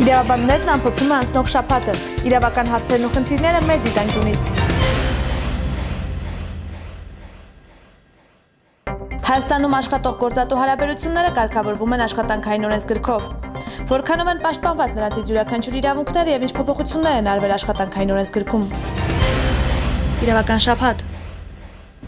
Իրավաբաններն ամփոփում են անցնող շաբաթը։ Իրավական հարցերն ու խնդիրները մեր դիտանկյունից։ Հայաստանում աշխատող գործատու հարաբերությունները կարգավորվում են աշխատանքային օրենսգրքով։ Որքանով են պաշտպանված նրանցից յուրաքանչյուր իրավունքները եւ ինչ փոփոխություններ են արվել աշխատանքային օրենսգրքում։ Իրավական շաբաթ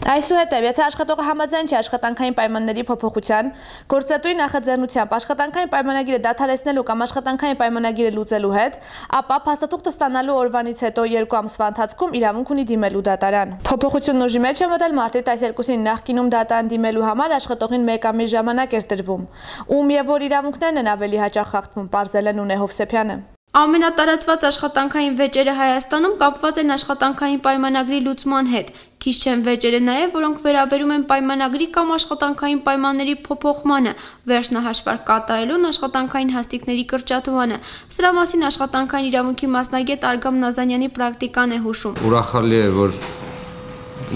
Այսուհետև, եթե աշխատողը համաձայն չի աշխատանքային պայմանների փոփոխության, գործատուի նախաձեռնությամբ աշխատանքային պայմանագիրը դադարեցնելու կամ աշխատանքային պայմանագիրը լուծելու հետ, ապա փաստաթուղթը ստանալու օրվանից հետո 2 ամսվա ընթացքում իրավունք ունի դիմելու դատարան։ Փոփոխությունն ուժի մեջ է մտել մարտի 12-ին նախկինում դատարան դիմելու համար աշխատողին 1 ամիս ժամանակ էր տրվում։ Ում եւ որ իրավունքներն են ավելի հաճախ խախտվում, ողջել են Ունե Հովսեփյանը։ Ամենատարածված աշխատանքային վեճերը Հայաստանում կապված են աշխատանքային պայմանագրի լուծման հետ։ Քիչ չեն վեճերը նաև, որոնք վերաբերում են պայմանագրի կամ աշխատանքային պայմանների փոփոխմանը, վերջնահաշվարկ կատարելուն աշխատանքային հաստիկների կրճատմանը։ Սրա մասին աշխատանքային իրավունքի մասնագետ Արգամ Նազանյանի պրակտիկան է հուշում։ Ուրախալի է, որ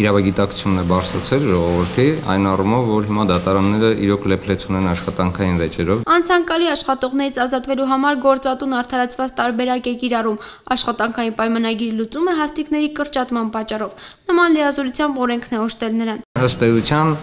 իրավագիտակցությունն է բարձրացել ժողովրդի այն առումով, որ հիմա դատարանները իրոք լեփլեցուն են աշխատանքային վեճերով։ Անցանկալի աշխատողներից ազատվելու համար գործատուն արդարացված տարբերակ է կիրառում աշխատանքային պայմանագիրի լուծումը հաստիկների կրճատման պատճառով։ Նման լիազորությամբ օրենքն է օժտել նրան։ Ըստ էության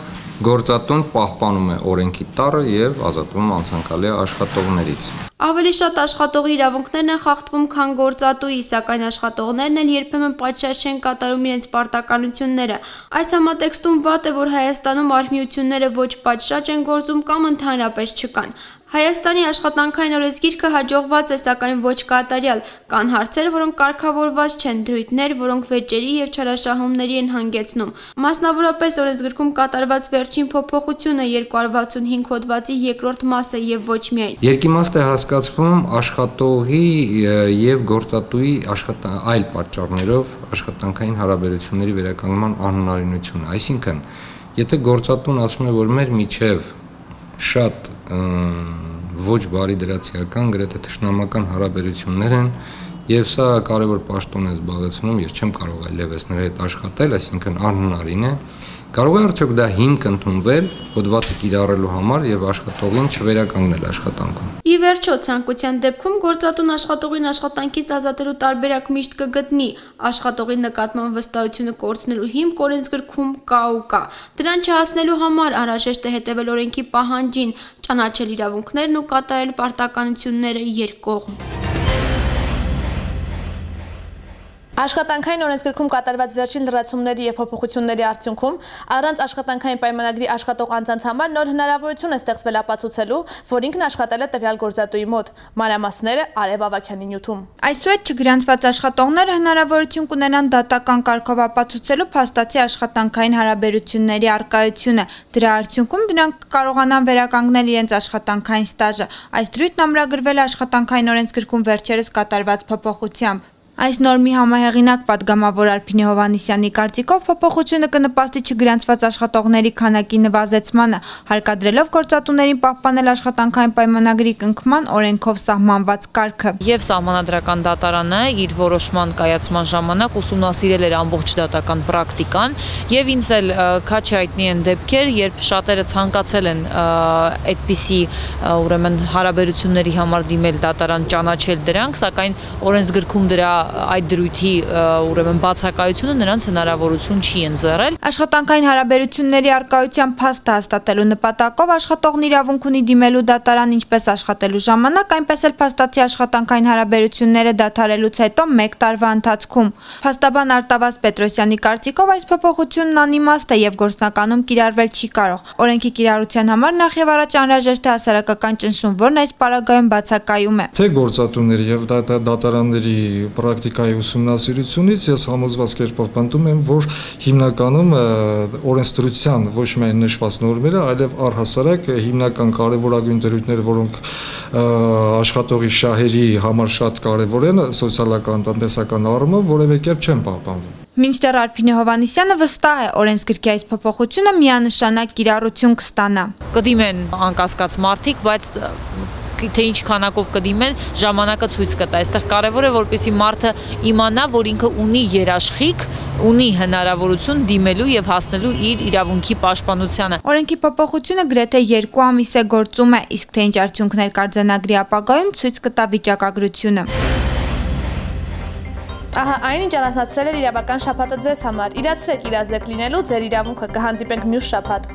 գործատուն պահպանում է օրենքի տառը եւ ազատվում անցանկալի աշխատողներից։ Ավելի շատ աշխատողի իրավունքներն են խախտվում, քան գործատուի, սակայն աշխատողներն էլ երբեմն պատշաճ չեն կատարում իրենց պարտականությունները։ Այս համատեքստում վատ է, որ Հայաստանում արհմիությունները ոչ պատշաճ են գործում կամ ընդհանրապես չկան։ Հայաստանի աշխատանքային օրենսգիրքը հաջողված է, սակայն ոչ կատարյալ։ Կան հարցեր, որոնք կարգավորված չեն, դրույթներ, որոնք վեճերի եւ չարաշահումների են հանգեցնում։ Մասնավորապես օրենսգրքում կատարված վերջին փոփոխությունը 265 հոդվածի երկրորդ մասը եւ ոչ միայն։ Երկիմաստ է հասկացվում աշխատողի եւ գործատուի աշխատ այլ պատճառներով աշխատանքային հարաբերությունների վերականգնման անհնարինությունը, այսինքն Եթե գործատուն ասում է, որ մեր միջև շատ ոչ բարի դրացիական, գրեթե թշնամական հարաբերություններ են եւ սա կարևոր պաշտոն է զբաղեցնում, ես չեմ կարող այլևս նրա հետ աշխատել, այսինքն անհնարին է, Կարող է արդյոք դա հիմք ընդունվել հոդվածը կիրառելու համար եւ աշխատողին չվերականգնել աշխատանքում։ Ի վերջո, ցանկության դեպքում գործատուն աշխատողին աշխատանքից ազատելու տարբերակ միշտ կգտնի։ Աշխատողի նկատմամբ վստահությունը կորցնելու հիմք օրենսգրքում կա ու կա։ Դրան չհասնելու համար անհրաժեշտ է հետևել օրենքի պահանջին, ճանաչել իրավունքներն ու կատարել պարտականությունները երկկողմ։ Աշխատանքային օրենսգրքում կատարված վերջին լրացումների եւ փոփոխությունների արդյունքում առանց աշխատանքային պայմանագրի աշխատող անձանց համար նոր հնարավորություն է ստեղծվել ապացուցելու, որ ինքն աշխատել է տվյալ գործատուի մոտ։ Մանրամասները Արև Ավակյանի նյութում։ Այսուհետ չգրանցված աշխատողները հնարավորություն կունենան դատական կարգով ապացուցելու փաստացի աշխատանքային հարաբերությունների արկայությունը։ Դրա արդյունքում դրանք կարողանան վերականգնել իրենց աշխատանքային ստաժը։ Այս դրույթն ամրագրվել է աշխատանքային օրենսգրքում վերջերս կատարված փոփոխությամբ։ Այս նորմի համահեղինակ պատգամավոր Արփինե Հովանիսյանի կարծիքով փոփոխությունը կնպաստի չգրանցված աշխատողների քանակի նվազեցմանը, հարկադրելով գործատուներին պահպանել աշխատանքային պայմանագրի կնքման օրենքով սահմանված կարգը։ Եվ սահմանադրական դատարանը իր որոշման կայացման ժամանակ ուսումնասիրել էր ամբողջ դատական պրակտիկան, եւ ինձ էլ քաչ հայտնի են դեպքեր, երբ շատերը ցանկացել են այդպիսի ուրեմն հարաբերությունների համար դիմել դատարան ճանաչել դրանք, սակայն օրենսգրքում դրա այդ դրույթի ուրեմն բացակայությունը նրանց հնարավորություն չի ընձեռել։ Աշխատանքային հարաբերությունների արկայության փաստը հաստատելու նպատակով աշխատողն իրավունք ունի դիմելու դատարան ինչպես աշխատելու ժամանակ, այնպես էլ փաստացի աշխատանքային հարաբերությունները դադարելուց հետո 1 տարվա ընթացքում։ Փաստաբան Արտավազ Պետրոսյանի կարծիքով այս փոփոխությունն անիմաստ է եւ գործնականում կիրառվել չի կարող։ Օրենքի կիրառության համար նախ եւ առաջ անհրաժեշտ է հասարակական ճնշում, որն այս պարագայում բացակայում է։ Թե գործատուների եւ դատարանների պրակտիկայի ուսումնասիրությունից ես համոզված կերպով պնդում եմ, որ հիմնականում օրենսդրության ոչ միայն նշված նորմերը, այլև առհասարակ հիմնական կարևորագույն դրույթները, որոնք աշխատողի շահերի համար շատ կարևոր են սոցիալական տնտեսական առումով, որևէ կերպ չեն պահպանվում։ Մինչդեռ Արփինե Հովանիսյանը վստահ է օրենսգրքի այս փոփոխությունը միանշանակ կիրառություն կստանա։ Կդիմեն անկասկած մարդիկ, բայց թե ինչ քանակով կդիմեն, ժամանակը ցույց կտա։ Այստեղ կարևոր է որպեսի մարդը իմանա, որ ինքը ունի երաշխիք, ունի հնարավորություն դիմելու եւ հասնելու իր իրավունքի պաշտպանությանը։ Օրենքի փոփոխությունը գրեթե 2 ամիս է գործում է, իսկ թե ինչ արդյունքներ կարձանագրի ապագայում ցույց կտա վիճակագրությունը։ Ահա այնինչ առանձնացրել էր իրավական շփաթը ձեզ համար։ Իրացրեք իրազեկ լինելու, ձեր իրավունքը կհանդիպենք մյուս շփաթ։